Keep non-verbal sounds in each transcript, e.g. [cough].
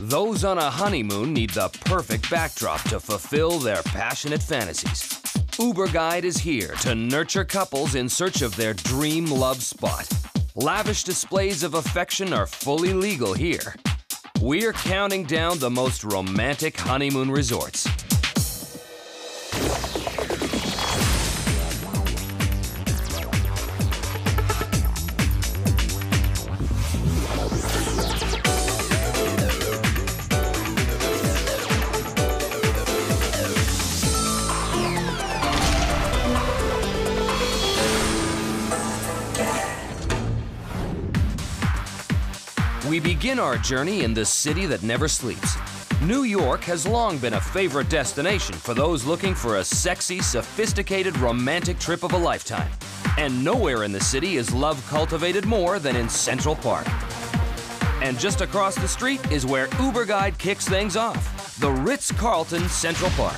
Those on a honeymoon need the perfect backdrop to fulfill their passionate fantasies. Uber Guide is here to nurture couples in search of their dream love spot. Lavish displays of affection are fully legal here. We're counting down the most romantic honeymoon resorts. Begin our journey in the city that never sleeps. New York has long been a favorite destination for those looking for a sexy, sophisticated, romantic trip of a lifetime. And nowhere in the city is love cultivated more than in Central Park. And just across the street is where Uber Guide kicks things off the Ritz Carlton Central Park.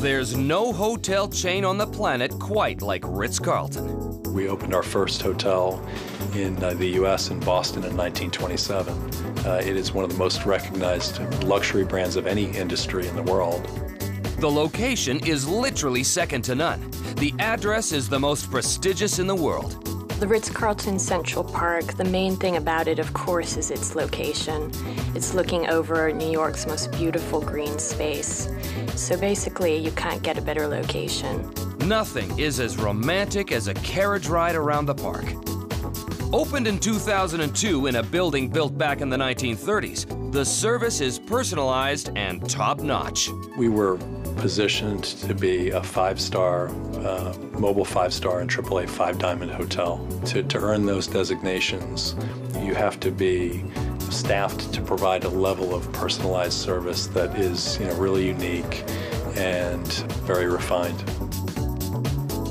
There's no hotel chain on the planet quite like Ritz Carlton. We opened our first hotel in uh, the U.S. in Boston in 1927. Uh, it is one of the most recognized luxury brands of any industry in the world. The location is literally second to none. The address is the most prestigious in the world. The Ritz-Carlton Central Park, the main thing about it, of course, is its location. It's looking over New York's most beautiful green space. So basically, you can't get a better location. Nothing is as romantic as a carriage ride around the park. Opened in 2002 in a building built back in the 1930s, the service is personalized and top-notch. We were positioned to be a five-star, uh, mobile five-star and AAA five-diamond hotel. To, to earn those designations, you have to be staffed to provide a level of personalized service that is you know, really unique and very refined.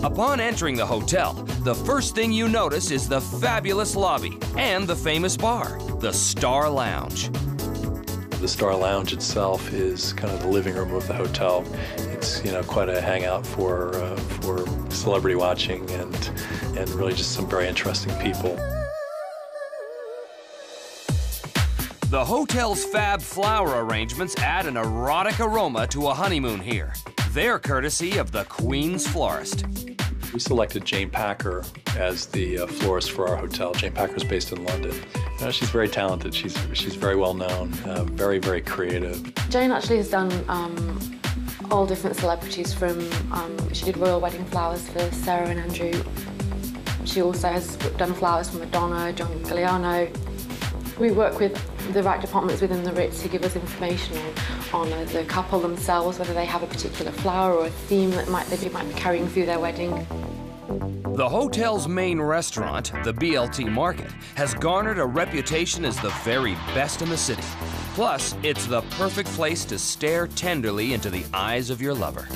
Upon entering the hotel, the first thing you notice is the fabulous lobby and the famous bar, the Star Lounge. The Star Lounge itself is kind of the living room of the hotel. It's you know quite a hangout for uh, for celebrity watching and and really just some very interesting people. The hotel's fab flower arrangements add an erotic aroma to a honeymoon here. They're courtesy of the Queen's Florist. We selected Jane Packer as the uh, florist for our hotel. Jane Packer is based in London. Uh, she's very talented. She's she's very well known. Uh, very very creative. Jane actually has done um, all different celebrities. From um, she did royal wedding flowers for Sarah and Andrew. She also has done flowers for Madonna, John Galliano. We work with the right departments within the Ritz to give us information on, on the couple themselves, whether they have a particular flower or a theme that might they might be carrying through their wedding. The hotel's main restaurant, the BLT Market, has garnered a reputation as the very best in the city. Plus, it's the perfect place to stare tenderly into the eyes of your lover.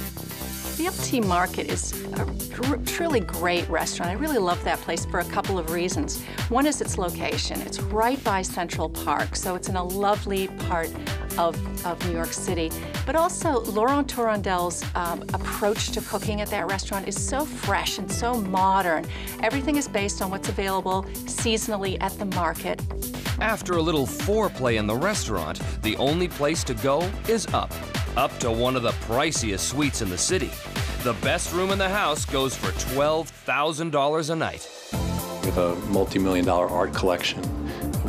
BLT Market is a truly great restaurant. I really love that place for a couple of reasons. One is its location. It's right by Central Park, so it's in a lovely part of, of New York City. But also, Laurent Tourondel's um, approach to cooking at that restaurant is so fresh and so modern. Everything is based on what's available seasonally at the market. After a little foreplay in the restaurant, the only place to go is up. Up to one of the priciest suites in the city. The best room in the house goes for $12,000 a night. We have a multi-million dollar art collection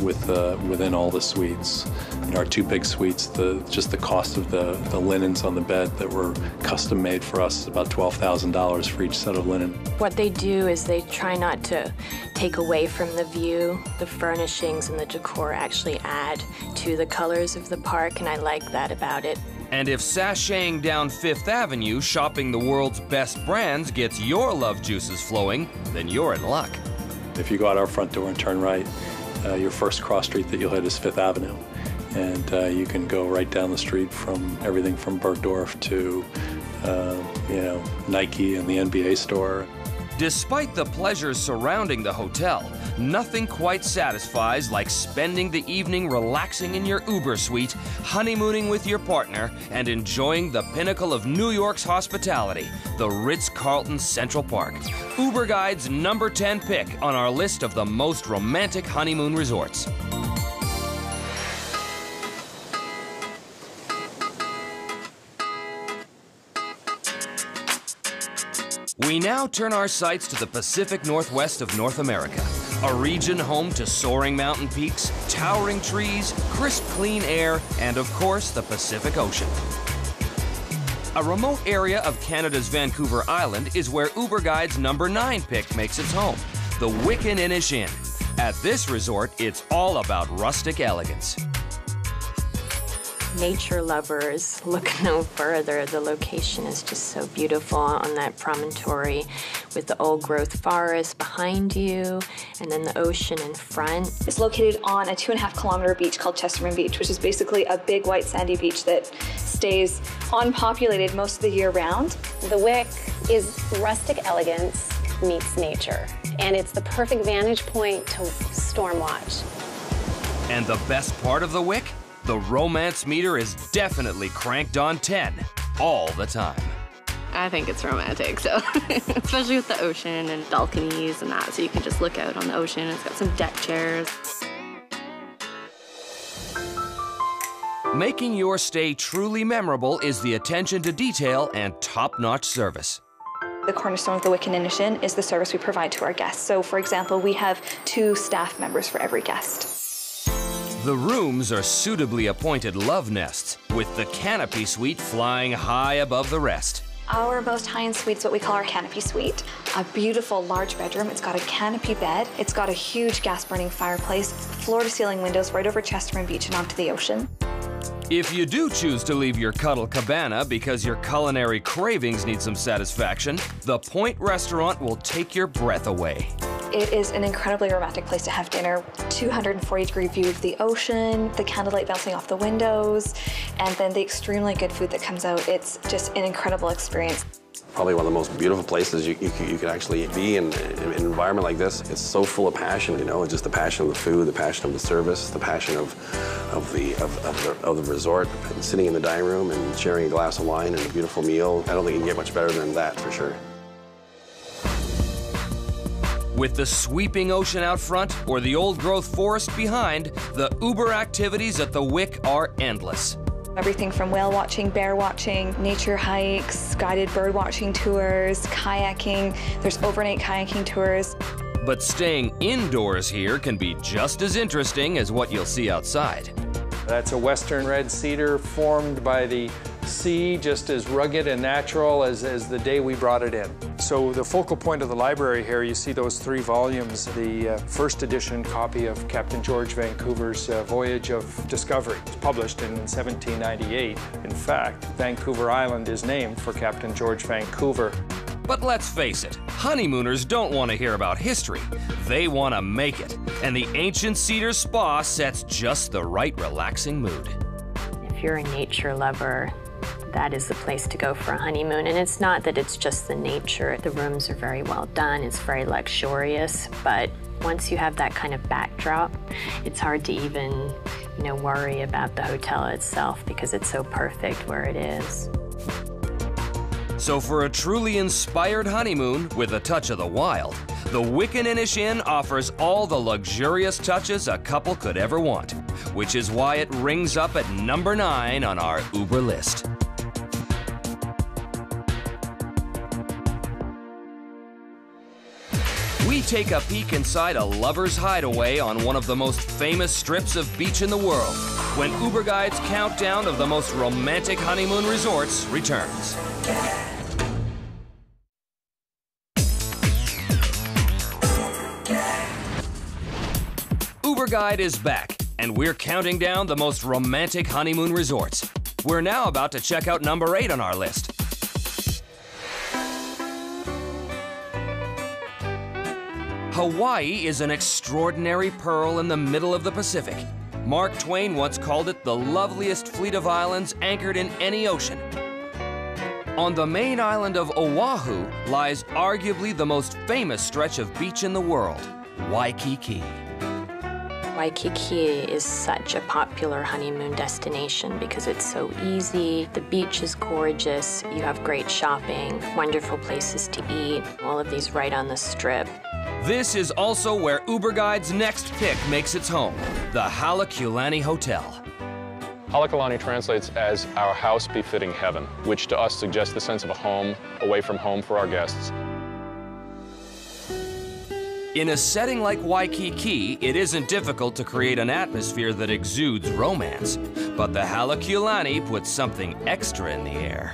with, uh, within all the suites. In our two big suites, the, just the cost of the, the linens on the bed that were custom made for us is about $12,000 for each set of linen. What they do is they try not to take away from the view. The furnishings and the decor actually add to the colors of the park, and I like that about it. And if sashaying down Fifth Avenue shopping the world's best brands gets your love juices flowing, then you're in luck. If you go out our front door and turn right, uh, your first cross street that you'll hit is Fifth Avenue. And uh, you can go right down the street from everything from Bergdorf to, uh, you know, Nike and the NBA store. Despite the pleasures surrounding the hotel, nothing quite satisfies like spending the evening relaxing in your Uber suite, honeymooning with your partner, and enjoying the pinnacle of New York's hospitality, the Ritz Carlton Central Park. Uber Guide's number 10 pick on our list of the most romantic honeymoon resorts. We now turn our sights to the Pacific Northwest of North America, a region home to soaring mountain peaks, towering trees, crisp clean air, and of course, the Pacific Ocean. A remote area of Canada's Vancouver Island is where Uber Guide's number 9 pick makes its home, the Wickaninnish Inn. At this resort, it's all about rustic elegance nature lovers, look [laughs] no further. The location is just so beautiful on that promontory with the old growth forest behind you and then the ocean in front. It's located on a two and a half kilometer beach called Chesterman Beach, which is basically a big white sandy beach that stays unpopulated most of the year round. The Wick is rustic elegance meets nature, and it's the perfect vantage point to storm watch. And the best part of the Wick? The romance meter is definitely cranked on 10 all the time. I think it's romantic, so [laughs] especially with the ocean and balconies and that, so you can just look out on the ocean. It's got some deck chairs. Making your stay truly memorable is the attention to detail and top-notch service. The cornerstone of the Wickaninnish Inn is the service we provide to our guests. So, for example, we have two staff members for every guest. The rooms are suitably appointed love nests, with the canopy suite flying high above the rest. Our most high-end suite is what we call our canopy suite. A beautiful large bedroom. It's got a canopy bed. It's got a huge gas-burning fireplace, floor-to-ceiling windows right over Chesterman Beach and onto the ocean. If you do choose to leave your cuddle cabana because your culinary cravings need some satisfaction, the Point Restaurant will take your breath away. It is an incredibly romantic place to have dinner. 240 degree view of the ocean, the candlelight bouncing off the windows, and then the extremely good food that comes out. It's just an incredible experience. Probably one of the most beautiful places you, you, you could actually be in, in, an environment like this. It's so full of passion, you know, it's just the passion of the food, the passion of the service, the passion of, of, the, of, of, the, of the resort, and sitting in the dining room and sharing a glass of wine and a beautiful meal. I don't think you can get much better than that, for sure. With the sweeping ocean out front or the old growth forest behind, the Uber activities at the Wick are endless. Everything from whale watching, bear watching, nature hikes, guided bird watching tours, kayaking. There's overnight kayaking tours. But staying indoors here can be just as interesting as what you'll see outside. That's a western red cedar formed by the sea, just as rugged and natural as, as the day we brought it in. So the focal point of the library here, you see those three volumes, the uh, first edition copy of Captain George Vancouver's uh, Voyage of Discovery. It was published in 1798. In fact, Vancouver Island is named for Captain George Vancouver. But let's face it, honeymooners don't want to hear about history. They want to make it. And the Ancient Cedar Spa sets just the right relaxing mood. If you're a nature lover, that is the place to go for a honeymoon. And it's not that it's just the nature. The rooms are very well done, it's very luxurious, but once you have that kind of backdrop, it's hard to even, you know, worry about the hotel itself because it's so perfect where it is. So for a truly inspired honeymoon with a touch of the wild, the Wickaninnish Inn offers all the luxurious touches a couple could ever want, which is why it rings up at number nine on our Uber list. Take a peek inside a lover's hideaway on one of the most famous strips of beach in the world when Uber Guide's countdown of the most romantic honeymoon resorts returns. Uber Guide is back, and we're counting down the most romantic honeymoon resorts. We're now about to check out number eight on our list. Hawaii is an extraordinary pearl in the middle of the Pacific. Mark Twain once called it the loveliest fleet of islands anchored in any ocean. On the main island of Oahu lies arguably the most famous stretch of beach in the world, Waikiki. Waikiki is such a popular honeymoon destination because it's so easy. The beach is gorgeous. You have great shopping, wonderful places to eat, all of these right on the strip. This is also where Uber Guide's next pick makes its home, the Halekulani Hotel. Halekulani translates as our house befitting heaven, which to us suggests the sense of a home away from home for our guests. In a setting like Waikiki, it isn't difficult to create an atmosphere that exudes romance. But the Halekulani puts something extra in the air.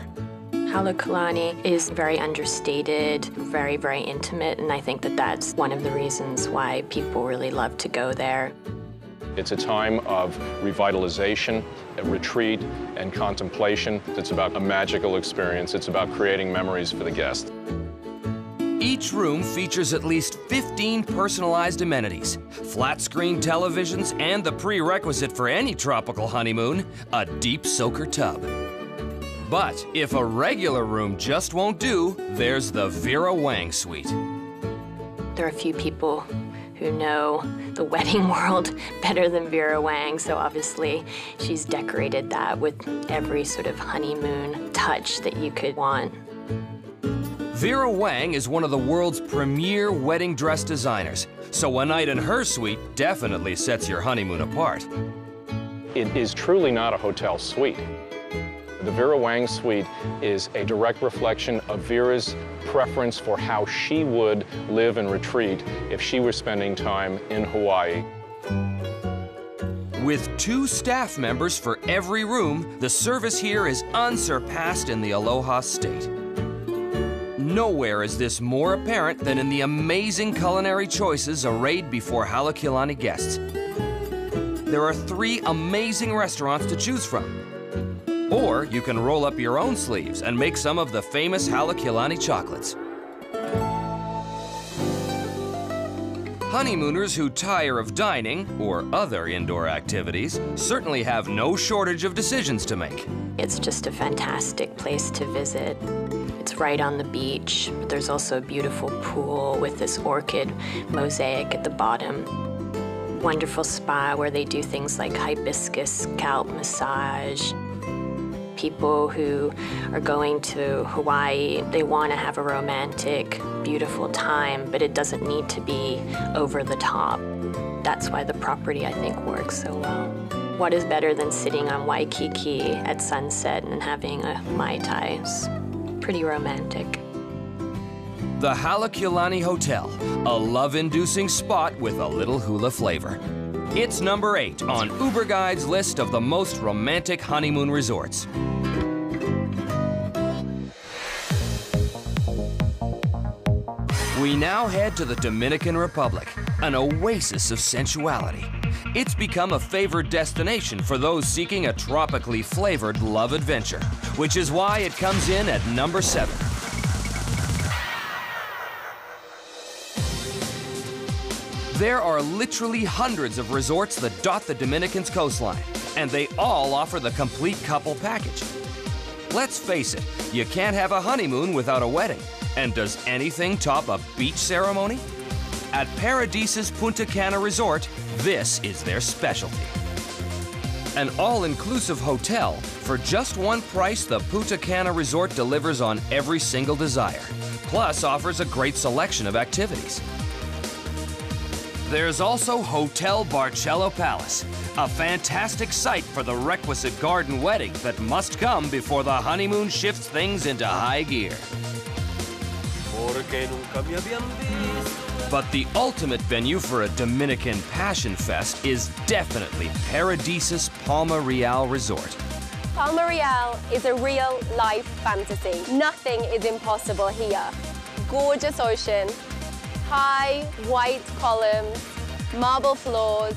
Halekulani is very understated, very, very intimate, and I think that that's one of the reasons why people really love to go there. It's a time of revitalization, a retreat, and contemplation. It's about a magical experience. It's about creating memories for the guest. Each room features at least 15 personalized amenities, flat screen televisions, and the prerequisite for any tropical honeymoon, a deep soaker tub. But if a regular room just won't do, there's the Vera Wang Suite. There are a few people who know the wedding [laughs] world better than Vera Wang, so obviously she's decorated that with every sort of honeymoon touch that you could want. Vera Wang is one of the world's premier wedding dress designers, so a night in her suite definitely sets your honeymoon apart. It is truly not a hotel suite. The Vera Wang suite is a direct reflection of Vera's preference for how she would live and retreat if she were spending time in Hawaii. With two staff members for every room, the service here is unsurpassed in the Aloha State. Nowhere is this more apparent than in the amazing culinary choices arrayed before Halekulani guests. There are three amazing restaurants to choose from. Or you can roll up your own sleeves and make some of the famous Halekulani chocolates. Honeymooners who tire of dining or other indoor activities certainly have no shortage of decisions to make. It's just a fantastic place to visit. It's right on the beach, but there's also a beautiful pool with this orchid mosaic at the bottom. Wonderful spa where they do things like hibiscus scalp massage. People who are going to Hawaii, they want to have a romantic, beautiful time, but it doesn't need to be over the top. That's why the property, I think, works so well. What is better than sitting on Waikiki at sunset and having a Mai Tai? It's pretty romantic. The Halekulani Hotel, a love-inducing spot with a little hula flavor. It's number eight on Uber Guide's list of the most romantic honeymoon resorts. We now head to the Dominican Republic, an oasis of sensuality. It's become a favored destination for those seeking a tropically flavored love adventure, which is why it comes in at number seven. There are literally hundreds of resorts that dot the Dominican's coastline, and they all offer the complete couple package. Let's face it, you can't have a honeymoon without a wedding. And does anything top a beach ceremony? At Paradisus Punta Cana Resort, this is their specialty. An all-inclusive hotel, for just one price the Punta Cana Resort delivers on every single desire, plus offers a great selection of activities. There's also Hotel Barceló Palace, a fantastic site for the requisite garden wedding that must come before the honeymoon shifts things into high gear. But the ultimate venue for a Dominican Passion Fest is definitely Paradisus Palma Real Resort. Palma Real is a real life fantasy. Nothing is impossible here. Gorgeous ocean, high white columns, marble floors,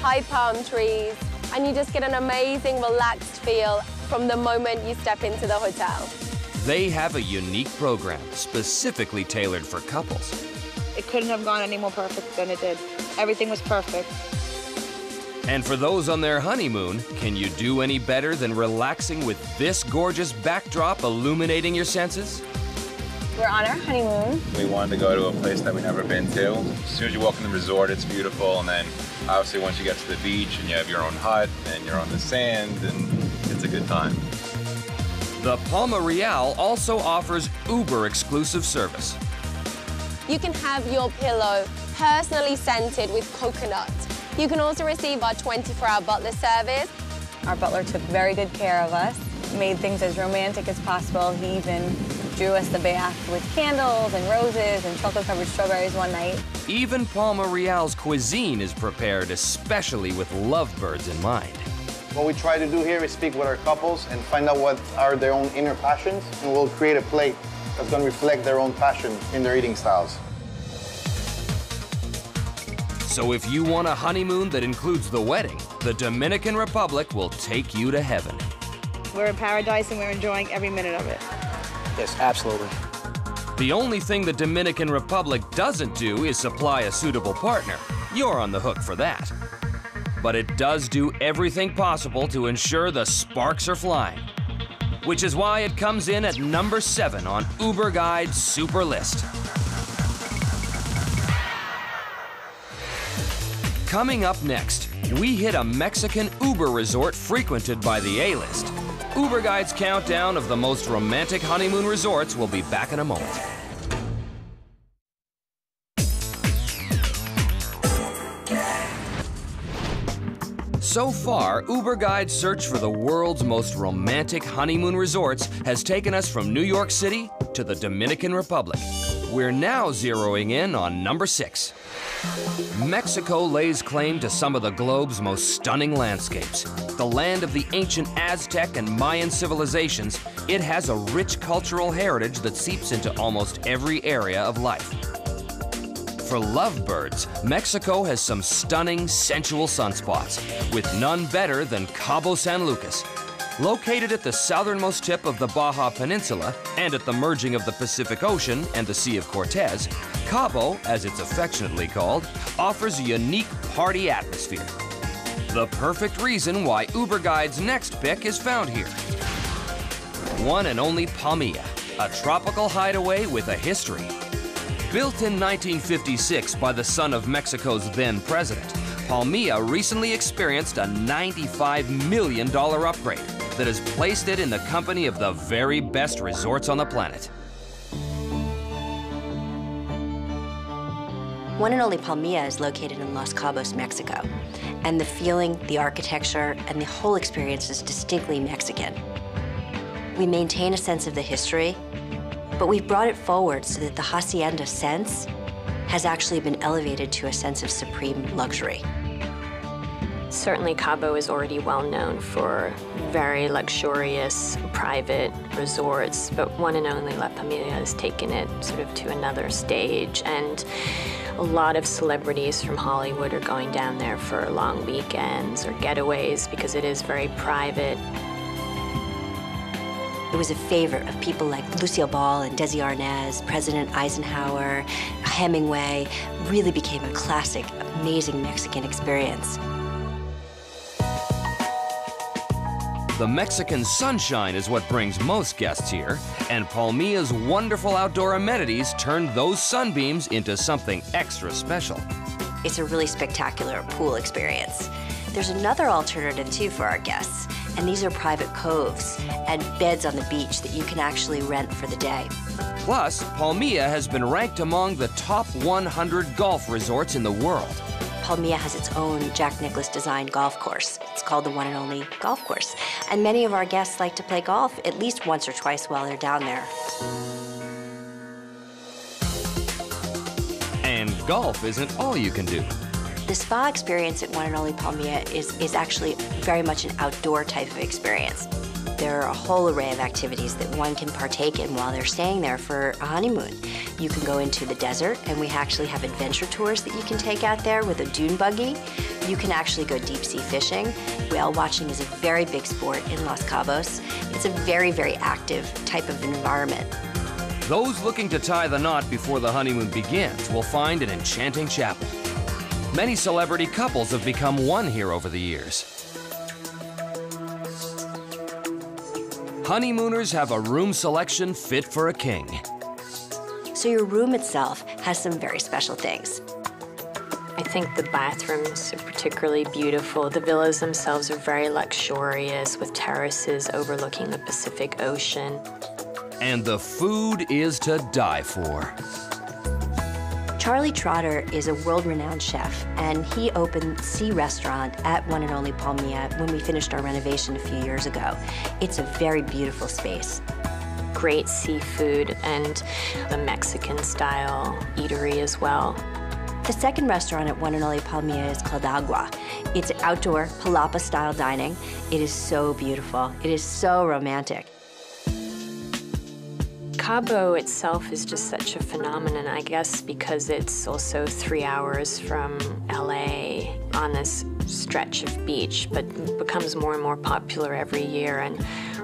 high palm trees, and you just get an amazing relaxed feel from the moment you step into the hotel. They have a unique program specifically tailored for couples. It couldn't have gone any more perfect than it did. Everything was perfect. And for those on their honeymoon, can you do any better than relaxing with this gorgeous backdrop illuminating your senses? We're on our honeymoon. We wanted to go to a place that we've never been to. As soon as you walk in the resort, it's beautiful. And then obviously once you get to the beach and you have your own hut and you're on the sand and it's a good time. The Palma Real also offers Uber exclusive service. You can have your pillow personally scented with coconut. You can also receive our 24-hour butler service. Our butler took very good care of us, made things as romantic as possible. He even drew us the bath with candles and roses and chocolate-covered strawberries one night. Even Palma Real's cuisine is prepared especially with lovebirds in mind. What we try to do here is speak with our couples and find out what are their own inner passions, and we'll create a plate that's going to reflect their own passion in their eating styles. So if you want a honeymoon that includes the wedding, the Dominican Republic will take you to heaven. We're in paradise and we're enjoying every minute of it. Yes, absolutely. The only thing the Dominican Republic doesn't do is supply a suitable partner. You're on the hook for that. But it does do everything possible to ensure the sparks are flying. Which is why it comes in at number seven on Uber Guide's super list. Coming up next, we hit a Mexican Uber resort frequented by the A-list. Uber Guide's countdown of the most romantic honeymoon resorts will be back in a moment. So far, Uber Guide's search for the world's most romantic honeymoon resorts has taken us from New York City to the Dominican Republic. We're now zeroing in on number six. Mexico lays claim to some of the globe's most stunning landscapes. The land of the ancient Aztec and Mayan civilizations, it has a rich cultural heritage that seeps into almost every area of life. For lovebirds, Mexico has some stunning, sensual sunspots, with none better than Cabo San Lucas. Located at the southernmost tip of the Baja Peninsula and at the merging of the Pacific Ocean and the Sea of Cortez, Cabo, as it's affectionately called, offers a unique party atmosphere. The perfect reason why Uber Guide's next pick is found here. One and only Palmilla, a tropical hideaway with a history. Built in 1956 by the son of Mexico's then president, Palmilla recently experienced a $95 million upgrade that has placed it in the company of the very best resorts on the planet. One and Only Palmilla is located in Los Cabos, Mexico. And the feeling, the architecture, and the whole experience is distinctly Mexican. We maintain a sense of the history, but we've brought it forward so that the hacienda sense has actually been elevated to a sense of supreme luxury. Certainly, Cabo is already well known for very luxurious private resorts, but one and only La Palmilla has taken it sort of to another stage. And a lot of celebrities from Hollywood are going down there for long weekends or getaways because it is very private. It was a favorite of people like Lucille Ball and Desi Arnaz, President Eisenhower, Hemingway. Really became a classic, amazing Mexican experience. The Mexican sunshine is what brings most guests here, and Palmilla's wonderful outdoor amenities turn those sunbeams into something extra special. It's a really spectacular pool experience. There's another alternative too for our guests, and these are private coves and beds on the beach that you can actually rent for the day. Plus, Palmilla has been ranked among the top 100 golf resorts in the world. Palmilla has its own Jack Nicklaus designed golf course. It's called the one and only golf course. And many of our guests like to play golf at least once or twice while they're down there. And golf isn't all you can do. The spa experience at One and Only Palmilla is, is actually very much an outdoor type of experience. There are a whole array of activities that one can partake in while they're staying there for a honeymoon. You can go into the desert, and we actually have adventure tours that you can take out there with a dune buggy. You can actually go deep sea fishing. Whale watching is a very big sport in Los Cabos. It's a very, very active type of environment. Those looking to tie the knot before the honeymoon begins will find an enchanting chapel. Many celebrity couples have become one here over the years. Honeymooners have a room selection fit for a king. So your room itself has some very special things. I think the bathrooms are particularly beautiful. The villas themselves are very luxurious with terraces overlooking the Pacific Ocean. And the food is to die for. Charlie Trotter is a world-renowned chef, and he opened Sea Restaurant at One and Only Palmilla when we finished our renovation a few years ago. It's a very beautiful space. Great seafood and a Mexican-style eatery as well. The second restaurant at One and Only Palmilla is called Agua. It's outdoor, palapa-style dining. It is so beautiful. It is so romantic. Cabo itself is just such a phenomenon, I guess, because it's also three hours from LA on this stretch of beach, but becomes more and more popular every year. And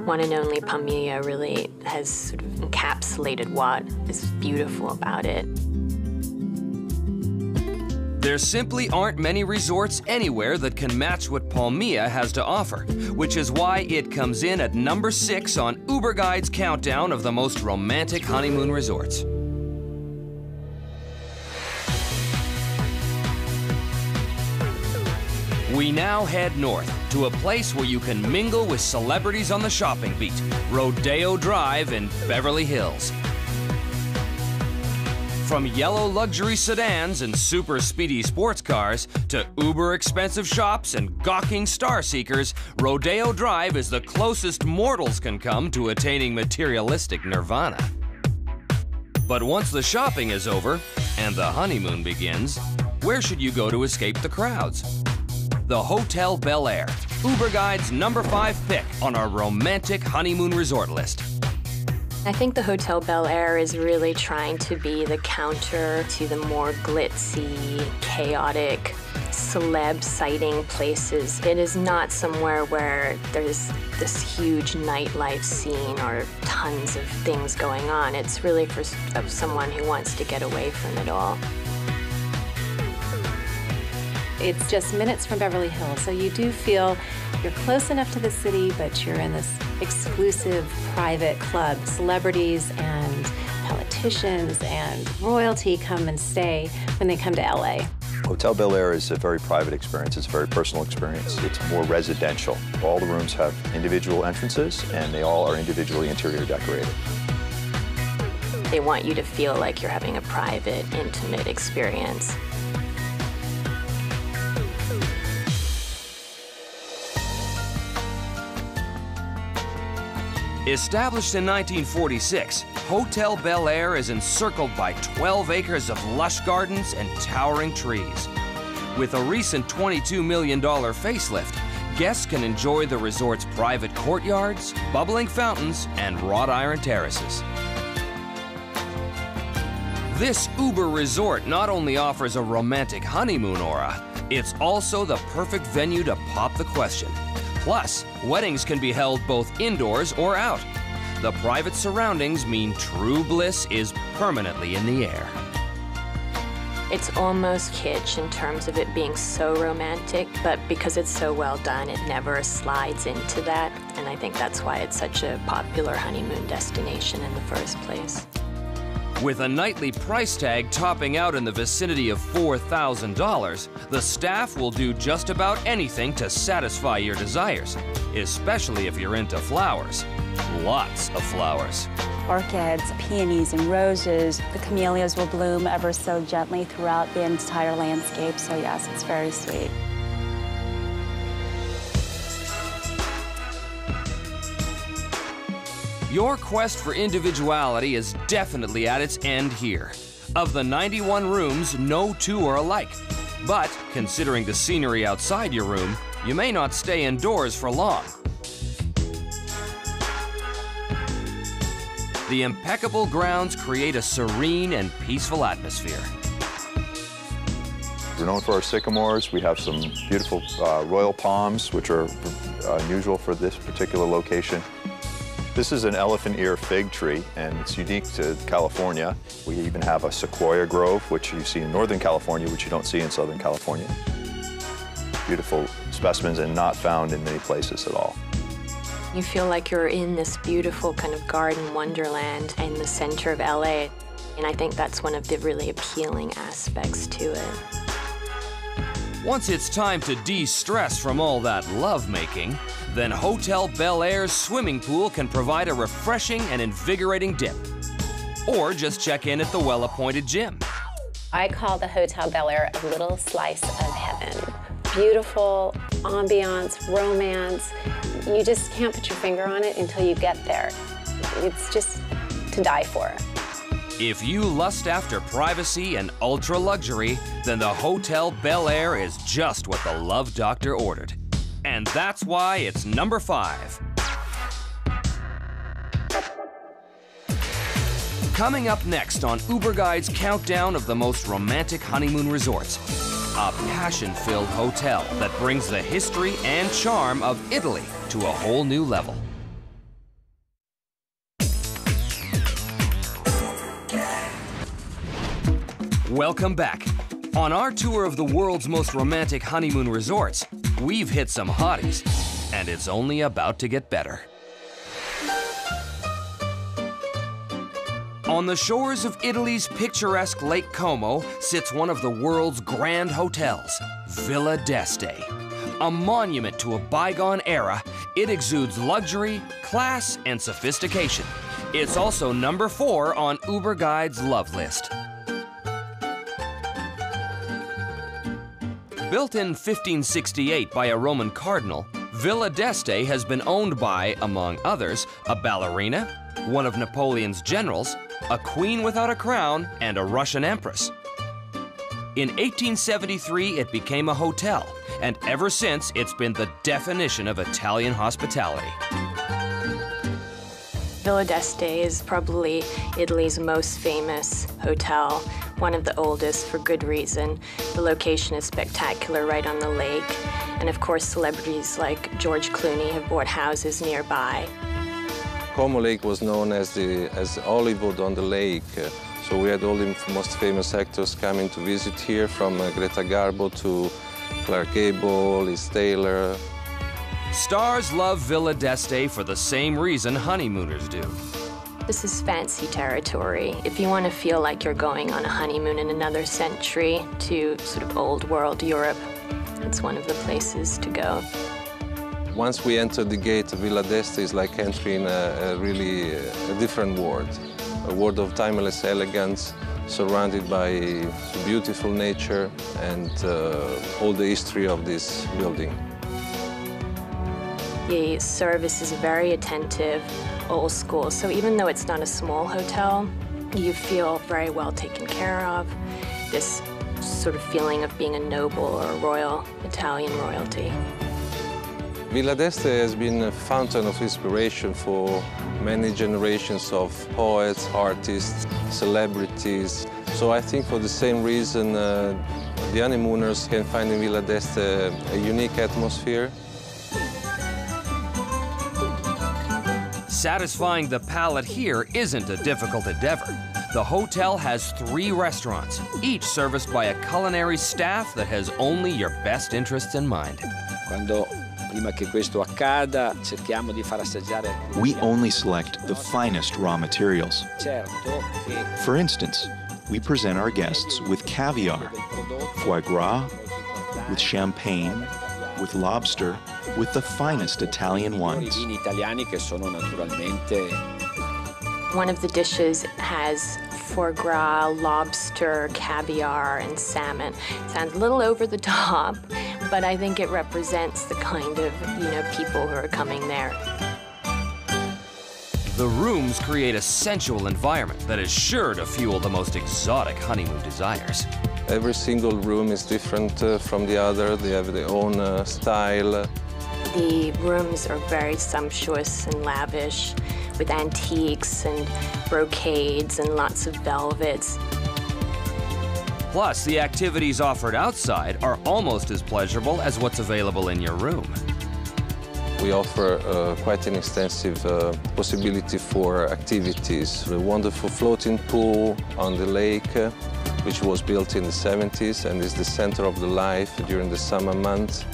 One and Only Palmilla really has sort of encapsulated what is beautiful about it. There simply aren't many resorts anywhere that can match what Palmilla has to offer, which is why it comes in at number six on Uber Guide's countdown of the most romantic honeymoon resorts. We now head north to a place where you can mingle with celebrities on the shopping beat, Rodeo Drive in Beverly Hills. From yellow luxury sedans and super speedy sports cars to uber expensive shops and gawking star seekers, Rodeo Drive is the closest mortals can come to attaining materialistic nirvana. But once the shopping is over and the honeymoon begins, where should you go to escape the crowds? The Hotel Bel Air, Uber Guide's number five pick on our romantic honeymoon resort list. I think the Hotel Bel Air is really trying to be the counter to the more glitzy, chaotic, celeb sighting places. It is not somewhere where there's this huge nightlife scene or tons of things going on. It's really for someone who wants to get away from it all. It's just minutes from Beverly Hills, so you do feel you're close enough to the city, but you're in this exclusive private club. Celebrities and politicians and royalty come and stay when they come to LA. Hotel Bel Air is a very private experience. It's a very personal experience. It's more residential. All the rooms have individual entrances, and they all are individually interior decorated. They want you to feel like you're having a private, intimate experience. Established in 1946, Hotel Bel Air is encircled by 12 acres of lush gardens and towering trees. With a recent $22 million facelift, guests can enjoy the resort's private courtyards, bubbling fountains, and wrought iron terraces. This Uber resort not only offers a romantic honeymoon aura, it's also the perfect venue to pop the question Plus, weddings can be held both indoors or out. The private surroundings mean true bliss is permanently in the air. It's almost kitsch in terms of it being so romantic, but because it's so well done, it never slides into that. And I think that's why it's such a popular honeymoon destination in the first place. With a nightly price tag topping out in the vicinity of $4,000, the staff will do just about anything to satisfy your desires, especially if you're into flowers. Lots of flowers. Orchids, peonies, and roses. The camellias will bloom ever so gently throughout the entire landscape, so yes, it's very sweet. Your quest for individuality is definitely at its end here. Of the 91 rooms, no two are alike. But, considering the scenery outside your room, you may not stay indoors for long. The impeccable grounds create a serene and peaceful atmosphere. We're known for our sycamores. We have some beautiful uh, royal palms, which are uh, unusual for this particular location. This is an elephant ear fig tree, and it's unique to California. We even have a sequoia grove, which you see in Northern California, which you don't see in Southern California. Beautiful specimens and not found in many places at all. You feel like you're in this beautiful kind of garden wonderland in the center of LA. And I think that's one of the really appealing aspects to it. Once it's time to de-stress from all that lovemaking, then Hotel Bel Air's swimming pool can provide a refreshing and invigorating dip. Or just check in at the well-appointed gym. I call the Hotel Bel Air a little slice of heaven. Beautiful ambiance, romance. You just can't put your finger on it until you get there. It's just to die for. If you lust after privacy and ultra luxury, then the Hotel Bel Air is just what the Love Doctor ordered. And that's why it's number five. Coming up next on Uber Guide's countdown of the most romantic honeymoon resorts, a passion-filled hotel that brings the history and charm of Italy to a whole new level. Welcome back. On our tour of the world's most romantic honeymoon resorts, we've hit some hotties, and it's only about to get better. On the shores of Italy's picturesque Lake Como sits one of the world's grand hotels, Villa d'Este. A monument to a bygone era, it exudes luxury, class, and sophistication. It's also number four on Uber Guide's love list. Built in 1568 by a Roman cardinal, Villa d'Este has been owned by, among others, a ballerina, one of Napoleon's generals, a queen without a crown, and a Russian empress. In 1873, it became a hotel, and ever since, it's been the definition of Italian hospitality. Villa d'Este is probably Italy's most famous hotel, one of the oldest for good reason. The location is spectacular right on the lake, and of course celebrities like George Clooney have bought houses nearby. Como Lake was known as, the, as Hollywood on the lake. Uh, so we had all the most famous actors coming to visit here, from uh, Greta Garbo to Clark Gable, Liz Taylor, Stars love Villa d'Este for the same reason honeymooners do. This is fancy territory. If you want to feel like you're going on a honeymoon in another century to sort of old world Europe, it's one of the places to go. Once we enter the gate, Villa d'Este is like entering a, a really a different world, a world of timeless elegance, surrounded by beautiful nature and uh, all the history of this building. The service is very attentive, old school, so even though it's not a small hotel, you feel very well taken care of. This sort of feeling of being a noble or royal Italian royalty. Villa d'Este has been a fountain of inspiration for many generations of poets, artists, celebrities. So I think for the same reason, uh, the honeymooners can find in Villa d'Este a unique atmosphere. Satisfying the palate here isn't a difficult endeavor. The hotel has three restaurants, each serviced by a culinary staff that has only your best interests in mind. Quando prima che questo accada cerchiamo di far assaggiare We only select the finest raw materials. For instance, we present our guests with caviar, foie gras, with champagne, with lobster, with the finest Italian i wines. vini italiani che sono naturalmente One of the dishes has foie gras, lobster, caviar, and salmon. It Sounds a little over the top, but I think it represents the kind of, you know, people who are coming there. The rooms create a sensual environment that is sure to fuel the most exotic honeymoon desires. Every single room is different uh, from the other. They have their own uh, style. The rooms are very sumptuous and lavish with antiques and brocades and lots of velvets. Plus, the activities offered outside are almost as pleasurable as what's available in your room. We offer uh, quite an extensive uh, possibility for activities. A wonderful floating pool on the lake, uh, which was built in the 70s and is the center of the life during the summer months.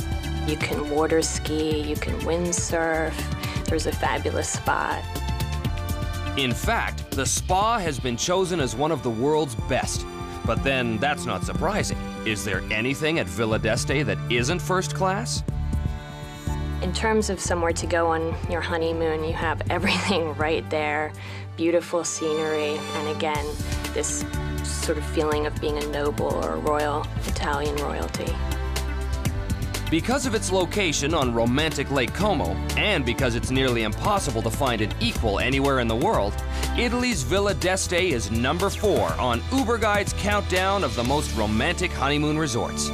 You can water ski, you can windsurf, there's a fabulous spot. In fact, the spa has been chosen as one of the world's best. But then that's not surprising. Is there anything at Villa d'Este that isn't first class? In terms of somewhere to go on your honeymoon, you have [laughs] everything right there. Beautiful scenery, and again, this sort of feeling of being a noble or royal Italian royalty. Because of its location on romantic Lake Como, and because it's nearly impossible to find an equal anywhere in the world, Italy's Villa d'Este is number four on Uber Guide's countdown of the most romantic honeymoon resorts.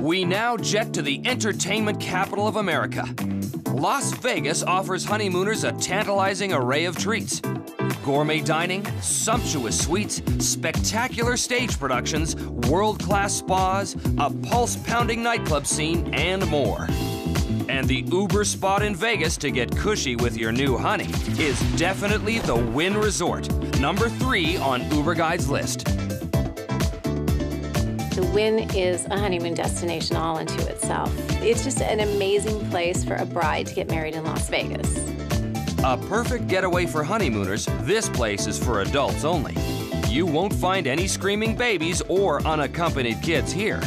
We now jet to the entertainment capital of America. Las Vegas offers honeymooners a tantalizing array of treats. Gourmet dining, sumptuous suites, spectacular stage productions, world-class spas, a pulse-pounding nightclub scene, and more. And the Uber spot in Vegas to get cushy with your new honey is definitely the Wynn Resort, number three on Uber Guide's list. The Wynn is a honeymoon destination all unto itself. It's just an amazing place for a bride to get married in Las Vegas. A perfect getaway for honeymooners, this place is for adults only. You won't find any screaming babies or unaccompanied kids here.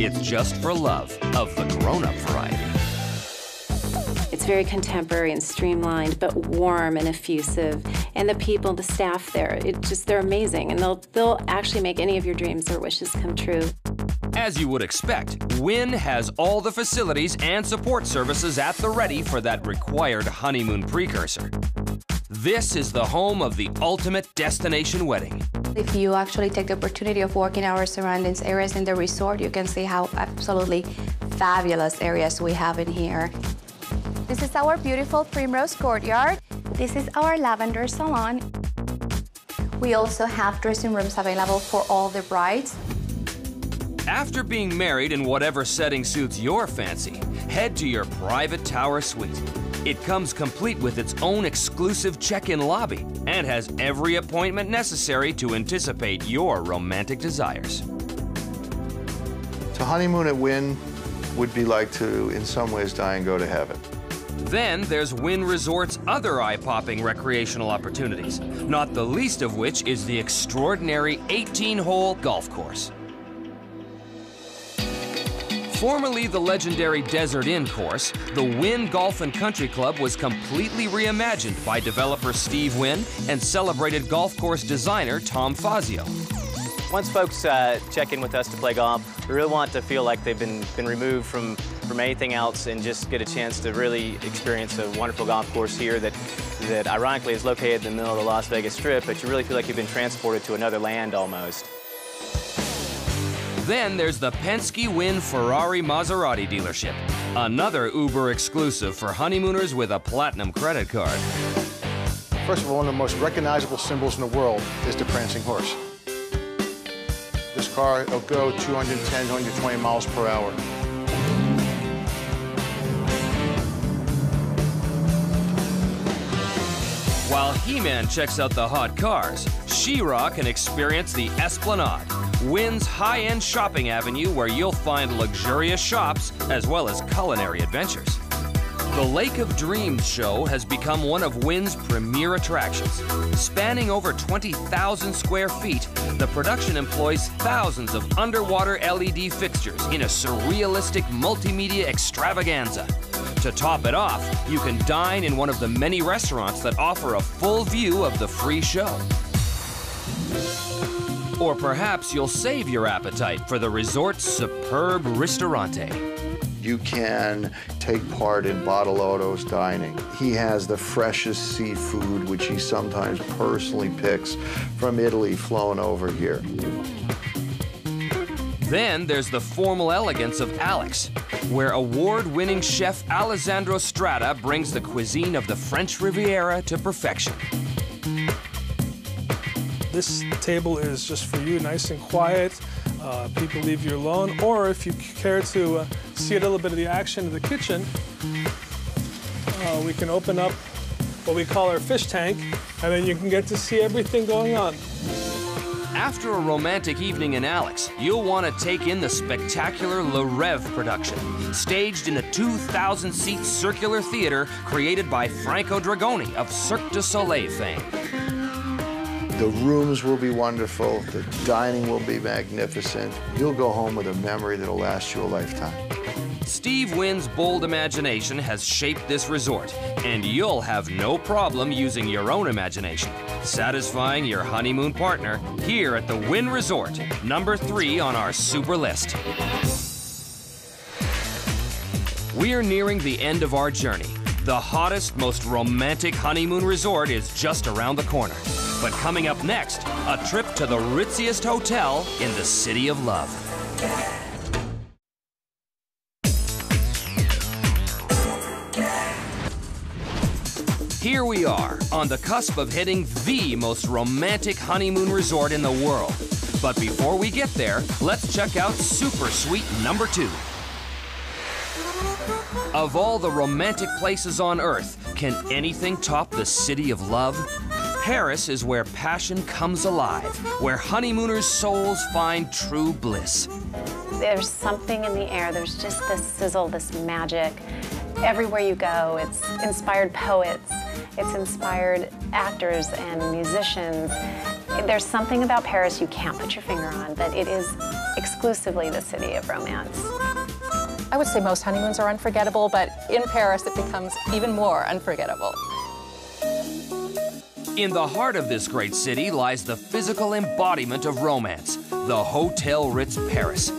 It's just for love of the grown-up variety. It's very contemporary and streamlined, but warm and effusive. And the people, the staff there, it just they're amazing, and they'll they'll actually make any of your dreams or wishes come true. As you would expect, Wynn has all the facilities and support services at the ready for that required honeymoon precursor. This is the home of the ultimate destination wedding. If you actually take the opportunity of walking our surroundings areas in the resort, you can see how absolutely fabulous areas we have in here. This is our beautiful Primrose Courtyard. This is our lavender salon. We also have dressing rooms available for all the brides. After being married in whatever setting suits your fancy, head to your private tower suite. It comes complete with its own exclusive check-in lobby and has every appointment necessary to anticipate your romantic desires. To honeymoon at Wynn would be like to, in some ways, die and go to heaven. Then there's Wynn Resort's other eye-popping recreational opportunities, not the least of which is the extraordinary 18-hole golf course. Formerly the legendary Desert Inn course, the Wynn Golf and Country Club was completely reimagined by developer Steve Wynn and celebrated golf course designer Tom Fazio. Once folks uh, check in with us to play golf, we really want to feel like they've been, been removed from, from anything else and just get a chance to really experience a wonderful golf course here that, that ironically is located in the middle of the Las Vegas Strip, but you really feel like you've been transported to another land almost. Then there's the Penske Wynn Ferrari Maserati dealership, another Uber exclusive for honeymooners with a platinum credit card. First of all, one of the most recognizable symbols in the world is the prancing horse. This car will go 210, 220 miles per hour. While He-Man checks out the hot cars, She-Ra can experience the Esplanade, Wynn's high-end shopping avenue where you'll find luxurious shops as well as culinary adventures. The Lake of Dreams show has become one of Wynn's premier attractions. Spanning over 20,000 square feet, the production employs thousands of underwater LED fixtures in a surrealistic multimedia extravaganza. To top it off, you can dine in one of the many restaurants that offer a full view of the free show. Or perhaps you'll save your appetite for the resort's superb ristorante. You can take part in Bartolotta's dining. He has the freshest seafood, which he sometimes personally picks from Italy, flown over here. Then there's the formal elegance of Alex, where award-winning chef Alessandro Stratta brings the cuisine of the French Riviera to perfection. This table is just for you, nice and quiet. uh, people leave you alone, or if you care to uh, see a little bit of the action of the kitchen, uh, we can open up what we call our fish tank, and then you can get to see everything going on. After a romantic evening in Alex, you'll want to take in the spectacular Le Rêve production, staged in a 2,000-seat circular theater created by Franco Dragone of Cirque du Soleil fame. The rooms will be wonderful, the dining will be magnificent. You'll go home with a memory that'll last you a lifetime. Steve Wynn's bold imagination has shaped this resort, and you'll have no problem using your own imagination, satisfying your honeymoon partner here at the Wynn Resort, number three on our super list. We're nearing the end of our journey. The hottest, most romantic honeymoon resort is just around the corner. But coming up next, a trip to the ritziest hotel in the City of Love. Here we are, on the cusp of hitting the most romantic honeymoon resort in the world. But before we get there, let's check out Super Suite number two. Of all the romantic places on Earth, can anything top the City of Love? Paris is where passion comes alive, where honeymooners' souls find true bliss. There's something in the air, there's just this sizzle, this magic. Everywhere you go, it's inspired poets, it's inspired actors and musicians. There's something about Paris you can't put your finger on, but it is exclusively the city of romance. I would say most honeymoons are unforgettable, but in Paris it becomes even more unforgettable. In the heart of this great city lies the physical embodiment of romance, the Hotel Ritz Paris.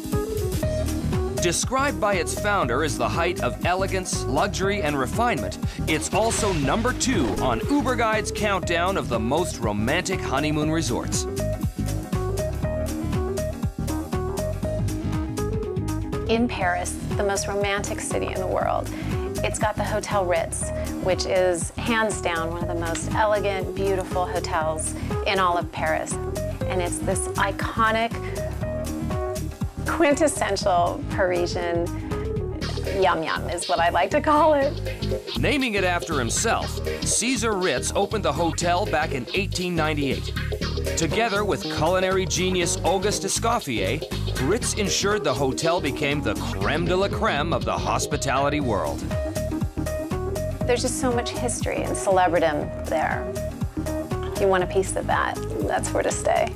Described by its founder as the height of elegance, luxury, and refinement, it's also number two on Uber Guide's countdown of the most romantic honeymoon resorts. In Paris, the most romantic city in the world, it's got the Hotel Ritz, which is hands down one of the most elegant, beautiful hotels in all of Paris. And it's this iconic, quintessential Parisian yum yum is what I like to call it. Naming it after himself, César Ritz opened the hotel back in 1898. Together with culinary genius Auguste Escoffier, Ritz ensured the hotel became the creme de la creme of the hospitality world. There's just so much history and celebridom there. You want a piece of that, that's where to stay.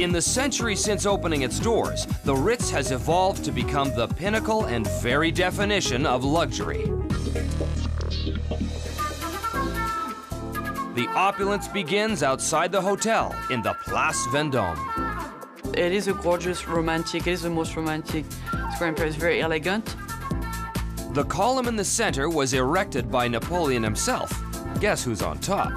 In the century since opening its doors, the Ritz has evolved to become the pinnacle and very definition of luxury. The opulence begins outside the hotel in the Place Vendôme. It is a gorgeous romantic, it is the most romantic square in Paris, very elegant. The column in the center was erected by Napoleon himself. Guess who's on top?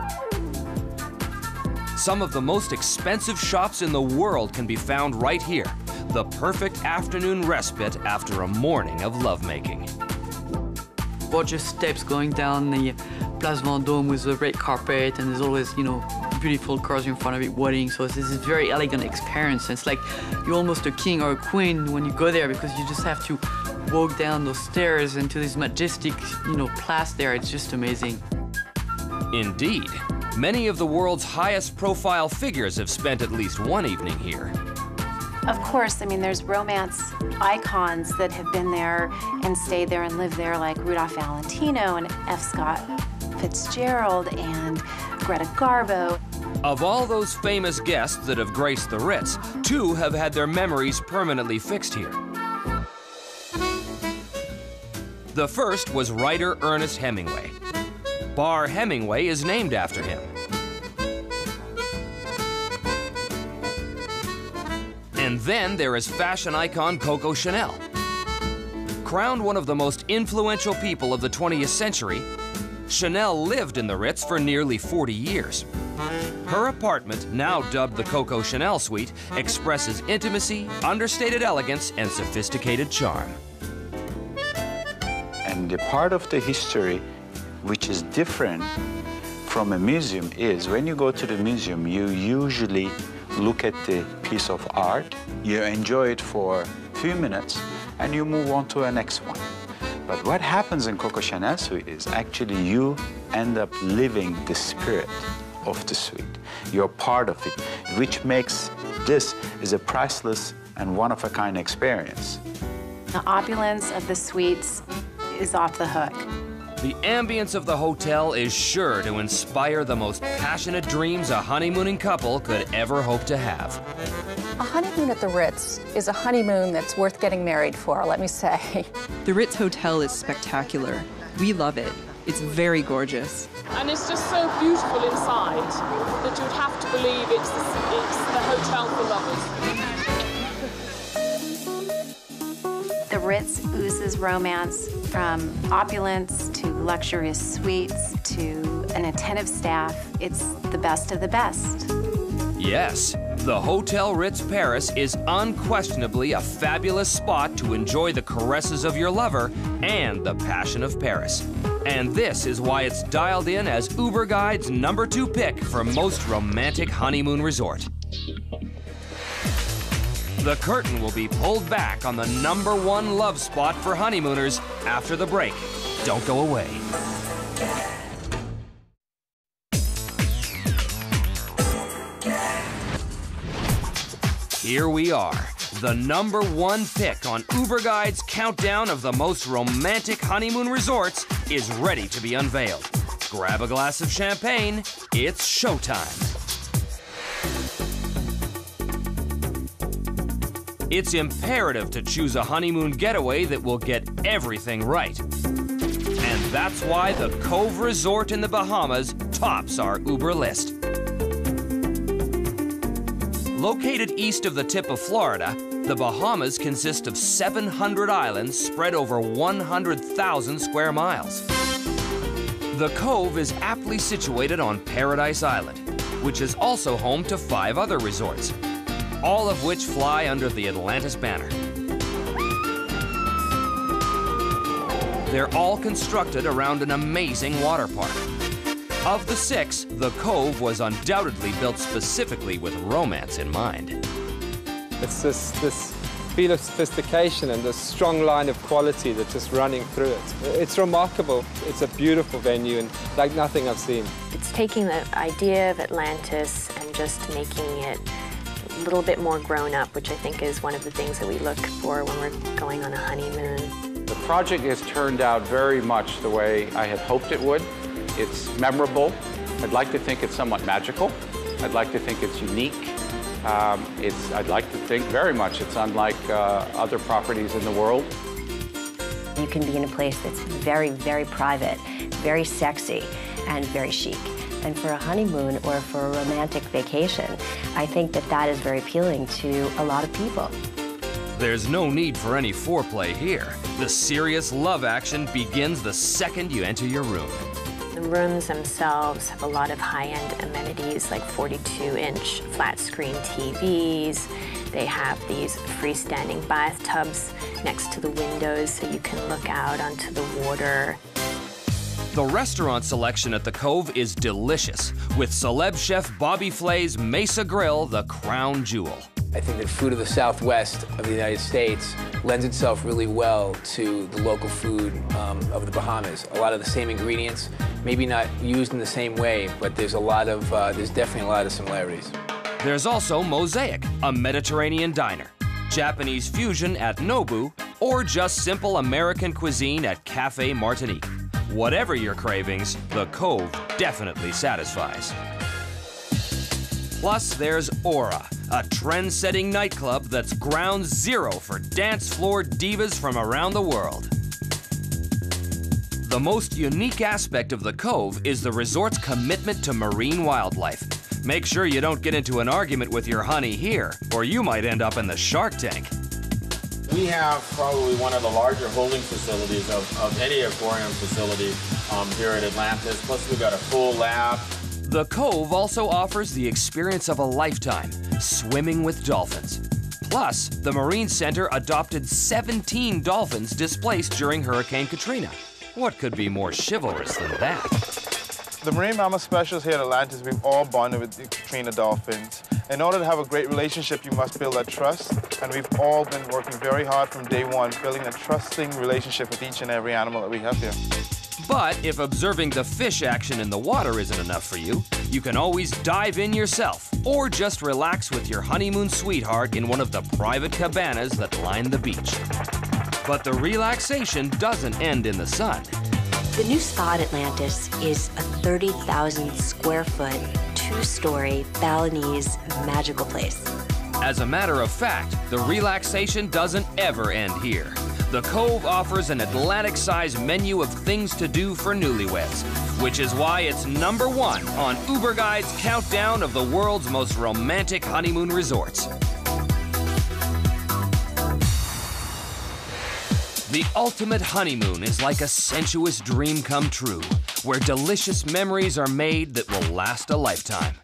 Some of the most expensive shops in the world can be found right here. The perfect afternoon respite after a morning of lovemaking. Gorgeous steps going down the Place Vendôme with the red carpet, and there's always, you know, beautiful cars in front of it waiting. So this is a very elegant experience. It's like you're almost a king or a queen when you go there because you just have to walk down those stairs into this majestic, you know, place there. It's just amazing. Indeed. Many of the world's highest profile figures have spent at least one evening here. Of course, I mean, there's romance icons that have been there and stayed there and lived there, like Rudolph Valentino and F. Scott Fitzgerald and Greta Garbo. Of all those famous guests that have graced the Ritz, two have had their memories permanently fixed here. The first was writer Ernest Hemingway. Bar Hemingway is named after him. And then there is fashion icon Coco Chanel. Crowned one of the most influential people of the 20th century, Chanel lived in the Ritz for nearly 40 years. Her apartment, now dubbed the Coco Chanel Suite, expresses intimacy, understated elegance, and sophisticated charm. And the part of the history which is different from a museum is when you go to the museum, you usually look at the piece of art, you enjoy it for a few minutes, and you move on to the next one. But what happens in Coco suite is actually you end up living the spirit of the suite. You're part of it, which makes this is a priceless and one-of-a-kind experience. The opulence of the suites is off the hook. The ambience of the hotel is sure to inspire the most passionate dreams a honeymooning couple could ever hope to have. A honeymoon at the Ritz is a honeymoon that's worth getting married for, let me say. [laughs] The Ritz Hotel is spectacular. We love it. It's very gorgeous. And it's just so beautiful inside that you'd have to believe it's the, it's the hotel for lovers. The Ritz oozes romance from opulence to luxurious suites to an attentive staff. It's the best of the best. Yes, the Hotel Ritz Paris is unquestionably a fabulous spot to enjoy the caresses of your lover and the passion of Paris. And this is why it's dialed in as Uber Guide's number two pick for most romantic honeymoon resort. The curtain will be pulled back on the number one love spot for honeymooners after the break. Don't go away. Here we are, the number one pick on Uber Guide's countdown of the most romantic honeymoon resorts is ready to be unveiled. Grab a glass of champagne, it's showtime. It's imperative to choose a honeymoon getaway that will get everything right. And that's why the Cove Resort in the Bahamas tops our Uber list. Located east of the tip of Florida, the Bahamas consist of 700 islands spread over 100,000 square miles. The Cove is aptly situated on Paradise Island, which is also home to five other resorts, all of which fly under the Atlantis banner. They're all constructed around an amazing water park. Of the six, the Cove was undoubtedly built specifically with romance in mind. It's this, this feel of sophistication and this strong line of quality that's just running through it. It's remarkable. It's a beautiful venue and like nothing I've seen. It's taking the idea of Atlantis and just making it a little bit more grown up, which I think is one of the things that we look for when we're going on a honeymoon. The project has turned out very much the way I had hoped it would. It's memorable. I'd like to think it's somewhat magical. I'd like to think it's unique. Um, it's, I'd like to think very much it's unlike uh, other properties in the world. You can be in a place that's very, very private, very sexy, and very chic. And for a honeymoon or for a romantic vacation, I think that that is very appealing to a lot of people. There's no need for any foreplay here. The serious love action begins the second you enter your room. The rooms themselves have a lot of high-end amenities like 42-inch flat-screen TVs. They have these freestanding bathtubs next to the windows so you can look out onto the water. The restaurant selection at the Cove is delicious, with celeb chef Bobby Flay's Mesa Grill the crown jewel. I think that food of the Southwest of the United States lends itself really well to the local food um, of the Bahamas. A lot of the same ingredients, maybe not used in the same way, but there's a lot of, uh, there's definitely a lot of similarities. There's also Mosaic, a Mediterranean diner, Japanese fusion at Nobu, or just simple American cuisine at Cafe Martinique. Whatever your cravings, the Cove definitely satisfies. Plus, there's Aura, a trend-setting nightclub that's ground zero for dance floor divas from around the world. The most unique aspect of the Cove is the resort's commitment to marine wildlife. Make sure you don't get into an argument with your honey here, or you might end up in the shark tank. We have probably one of the larger holding facilities of, of any aquarium facility um, here at Atlantis. Plus, we've got a full lab. The Cove also offers the experience of a lifetime, swimming with dolphins. Plus, the Marine Center adopted 17 dolphins displaced during Hurricane Katrina. What could be more chivalrous than that? The marine mammal specialists here at Atlantis, we've all bonded with the Katrina dolphins. In order to have a great relationship, you must build that trust, and we've all been working very hard from day one, building a trusting relationship with each and every animal that we have here. But if observing the fish action in the water isn't enough for you, you can always dive in yourself or just relax with your honeymoon sweetheart in one of the private cabanas that line the beach. But the relaxation doesn't end in the sun. The new spa at Atlantis is a 30,000 square foot, two story Balinese magical place. As a matter of fact, the relaxation doesn't ever end here. The Cove offers an Atlantic-sized menu of things to do for newlyweds, which is why it's number one on Uber Guide's countdown of the world's most romantic honeymoon resorts. The ultimate honeymoon is like a sensuous dream come true, where delicious memories are made that will last a lifetime.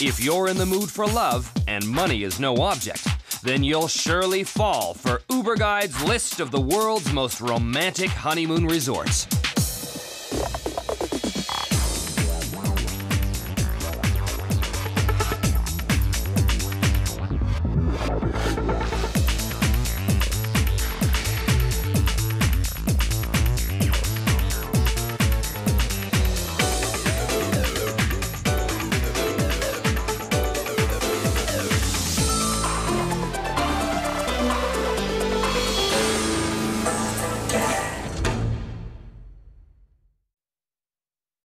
If you're in the mood for love and money is no object, then you'll surely fall for Uber Guide's list of the world's most romantic honeymoon resorts.